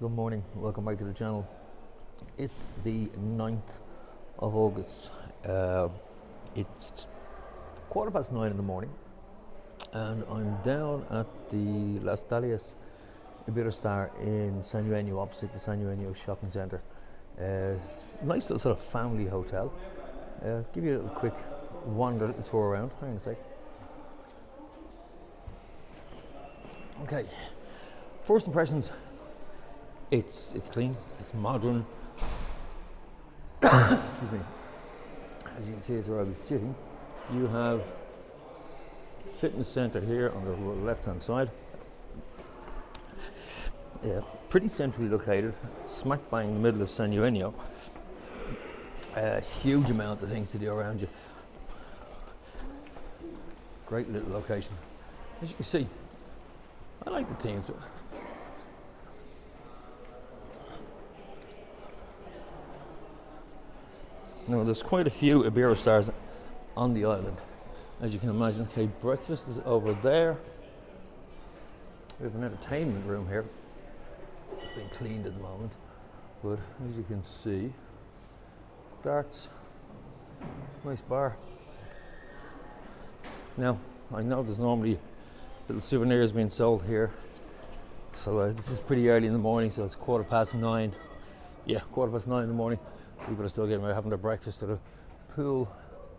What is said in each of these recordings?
Good morning, welcome back to the channel. It's the 9th of August. Uh, it's quarter past nine in the morning, and I'm down at the Las Dalias Iberostar in San Eugenio, opposite the San Eugenio shopping centre. Uh, nice little sort of family hotel. Uh, give you a little quick wander, little tour around. Hang on a sec. Okay, first impressions. It's it's clean. It's modern. Excuse me. As you can see, it's where I was sitting. You have fitness center here on the left hand side. Yeah, pretty centrally located, smack bang in the middle of San Eugenio. A huge amount of things to do around you. Great little location. As you can see, I like the teams. Now, there's quite a few Iberostars on the island, as you can imagine. Okay, breakfast is over there. We have an entertainment room here. It's been cleaned at the moment, but as you can see, darts, nice bar. Now, I know there's normally little souvenirs being sold here. So uh, this is pretty early in the morning, so it's quarter past nine. Yeah, quarter past nine in the morning. People are still getting ready, having their breakfast. So the pool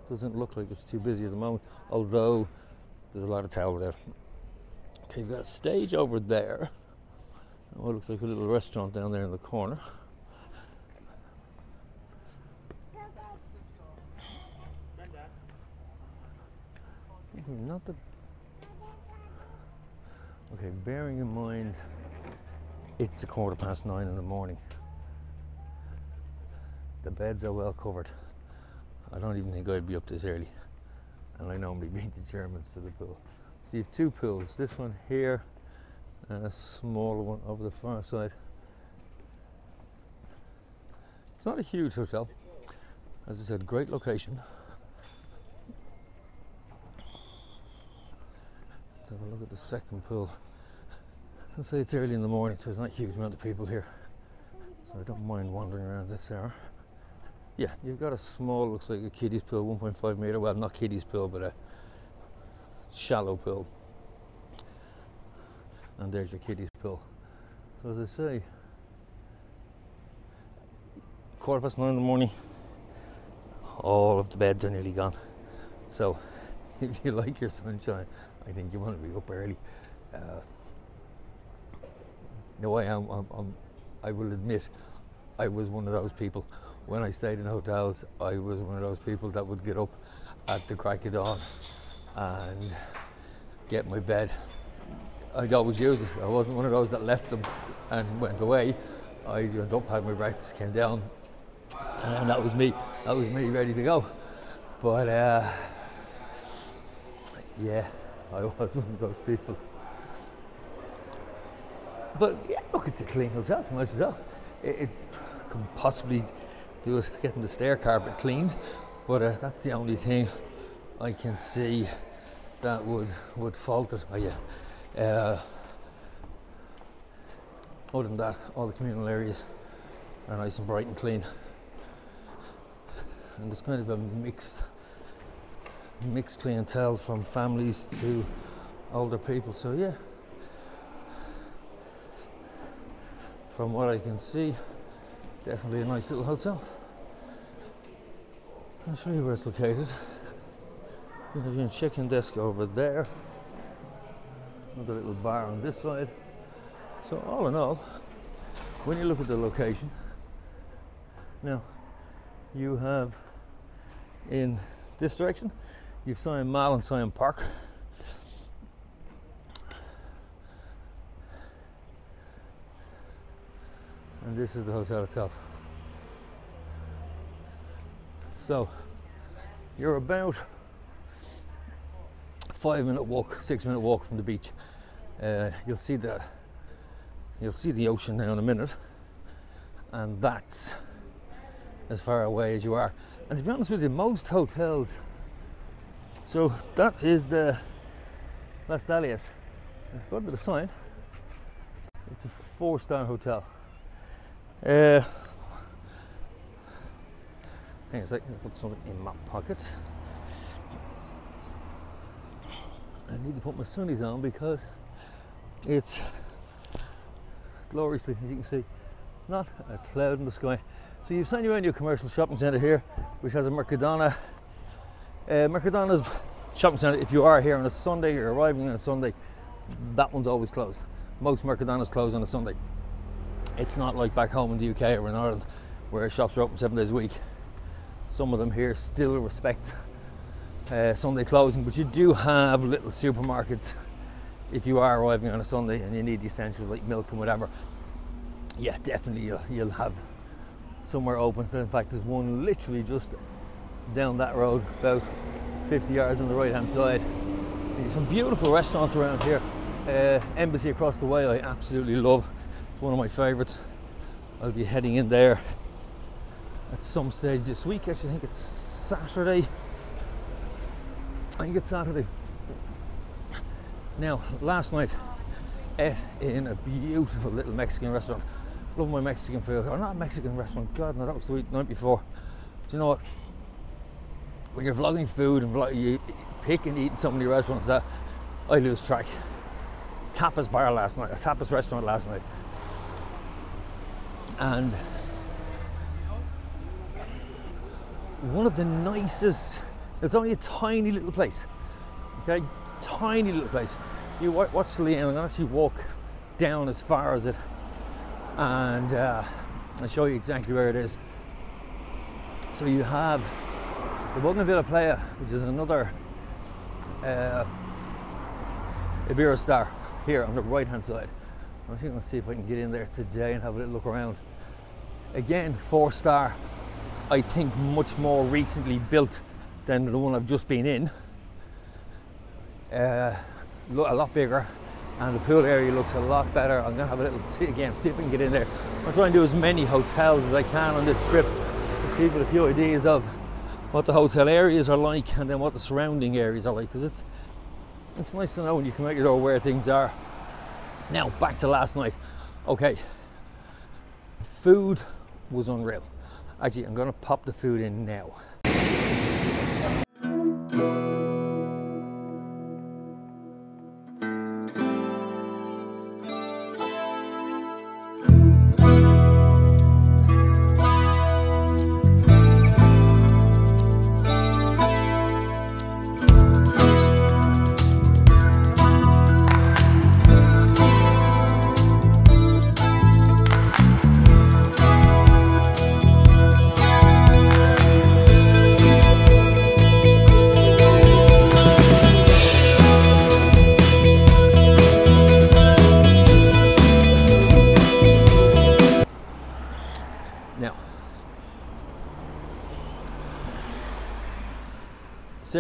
doesn't look like it's too busy at the moment, although there's a lot of towels out. Okay, we've got a stage over there. What looks like a little restaurant down there in the corner. Hmm, Not the Okay, bearing in mind it's a quarter past nine in the morning. The beds are well covered. I don't even think I'd be up this early. And I normally beat the Germans to the pool. So you have two pools, this one here and a smaller one over the far side. It's not a huge hotel. As I said, great location. Let's have a look at the second pool. I'll say it's early in the morning, so there's not a huge amount of people here. So I don't mind wandering around this hour. Yeah, you've got a small, looks like a kiddie's pool, 1.5 metre. Well, not kiddie's pool, but a shallow pool. And there's your kiddie's pool. So as I say, quarter past nine in the morning, all of the beds are nearly gone. So if you like your sunshine, I think you want to be up early. Uh, no, I am. I'm, I'm, I will admit, I was one of those people. When I stayed in hotels, I was one of those people that would get up at the crack of dawn and get my bed. I'd always use it. I wasn't one of those that left them and went away. I went up, had my breakfast, came down, and that was me. That was me ready to go. But uh, yeah, I was one of those people. But yeah, look, it's a clean hotel. It's a nice hotel. It, it can possibly do with getting the stair carpet cleaned, but uh, that's the only thing I can see that would would fault it. Oh yeah. Uh, other than that, all the communal areas are nice and bright and clean, and there's kind of a mixed mixed clientele from families to older people. So yeah. from what I can see, definitely a nice little hotel. I'll show you where it's located. You have your check-in desk over there. Another little bar on this side. So all in all, when you look at the location, now you have in this direction, you've Siam Mall and Siam Park. And this is the hotel itself. So you're about five minute walk, six minute walk from the beach. Uh, you'll see that you'll see the ocean now in a minute, and that's as far away as you are. And to be honest with you, most hotels. So that is the Las Dalias. Go to the sign. It's a four-star hotel. Uh, hang a second, put something in my pocket. I need to put my sunnies on because it's gloriously, as you can see, not a cloud in the sky. So you've seen you around your commercial shopping centre here, which has a Mercadona. Uh, Mercadona's shopping centre, if you are here on a Sunday, you're arriving on a Sunday, that one's always closed. Most Mercadona's closed on a Sunday. It's not like back home in the UK or in Ireland where shops are open seven days a week. Some of them here still respect uh, Sunday closing, but you do have little supermarkets if you are arriving on a Sunday and you need the essentials like milk and whatever. Yeah, definitely you'll, you'll have somewhere open. In fact, there's one literally just down that road, about 50 yards on the right hand side. There's some beautiful restaurants around here. Uh, Embassy across the way, I absolutely love. One of my favourites. I'll be heading in there at some stage this week. Actually, I think it's Saturday. I think it's Saturday. Now, last night, ate in a beautiful little Mexican restaurant. Love my Mexican food. Or not a Mexican restaurant, God, no, that was the week, night before. Do you know what? When you're vlogging food and vlog, you pick and eat in so many restaurants that I lose track. Tapas bar last night, a tapas restaurant last night. And one of the nicest, it's only a tiny little place, okay? Tiny little place. You watch the lane, gonna actually walk down as far as it and uh, I'll show you exactly where it is. So you have the Bougainvillea Playa, which is another uh, Iberostar here on the right hand side. I'm actually going to see if I can get in there today and have a little look around. Again, four star, I think much more recently built than the one I've just been in. Uh, a lot bigger, and the pool area looks a lot better. I'm gonna have a little see again, see if we can get in there. I'm trying to do as many hotels as I can on this trip, give people a few ideas of what the hotel areas are like and then what the surrounding areas are like, because it's it's nice to know when you come out your door where things are. Now back to last night. Okay, food was unreal. Actually, I'm gonna pop the food in now. Now,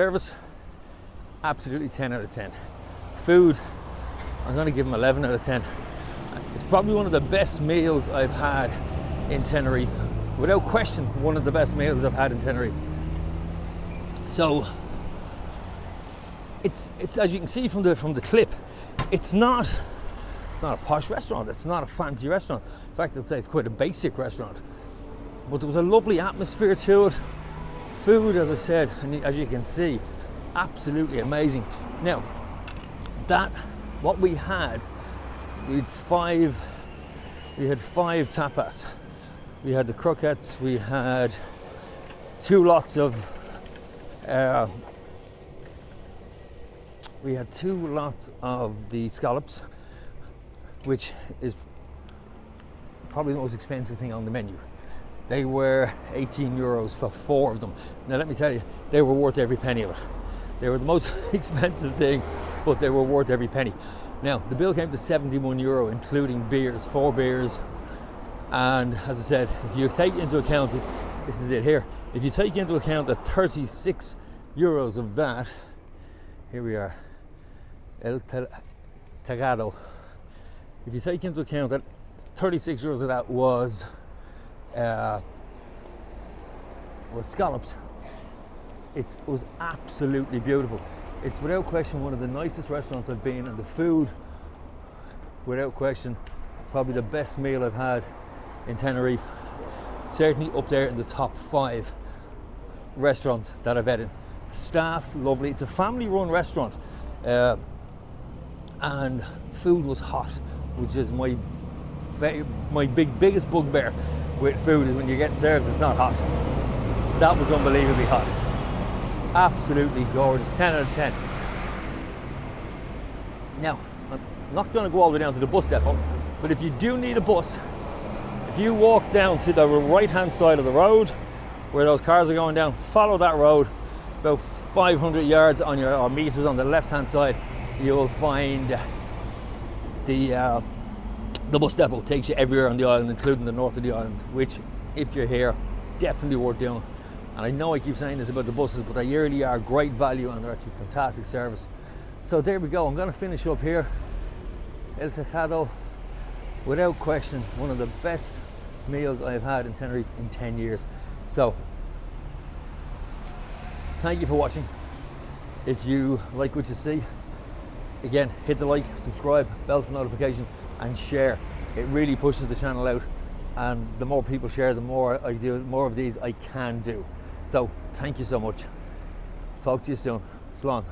service, absolutely 10 out of 10. Food, I'm going to give them 11 out of 10. It's probably one of the best meals I've had in Tenerife. Without question, one of the best meals I've had in Tenerife. So, it's, it's as you can see from the from the clip, it's not it's not a posh restaurant. It's not a fancy restaurant. In fact, I'd say it's quite a basic restaurant but there was a lovely atmosphere to it. Food, as I said, and as you can see, absolutely amazing. Now, that what we had, we had five, we had five tapas. We had the croquettes. We had two lots of, uh, we had two lots of the scallops, which is probably the most expensive thing on the menu. They were 18 euros for four of them. Now, let me tell you, they were worth every penny of it. They were the most expensive thing, but they were worth every penny. Now, the bill came to 71 euro, including beers, four beers. And as I said, if you take into account, this is it here, if you take into account the 36 euros of that, here we are, El Tejado. If you take into account that 36 euros of that was uh, was scallops. It was absolutely beautiful. It's without question one of the nicest restaurants I've been, and the food, without question, probably the best meal I've had in Tenerife. Certainly up there in the top five restaurants that I've had in. Staff, lovely. It's a family run restaurant. Uh, and food was hot, which is my my big biggest bugbear with food is when you get served it's not hot. That was unbelievably hot. Absolutely gorgeous. 10 out of 10. Now, I'm not going to go all the way down to the bus depot, but if you do need a bus, if you walk down to the right hand side of the road where those cars are going down, follow that road about 500 yards on your or meters on the left hand side, you'll find the uh, the bus depot takes you everywhere on the island, including the north of the island, which, if you're here, definitely worth doing. And I know I keep saying this about the buses, but they really are great value and they're actually fantastic service. So there we go. I'm going to finish up here. El Tejado, without question, one of the best meals I've had in Tenerife in 10 years. So, thank you for watching. If you like what you see, again, hit the like, subscribe, bell for notification, and share. It really pushes the channel out, and the more people share, the more I do, more of these I can do. So, thank you so much. Talk to you soon. Slán.